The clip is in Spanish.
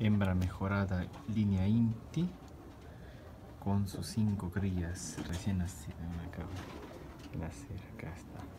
Hembra mejorada línea Inti con sus cinco crías recién nacidas. Acá, nacer, acá está.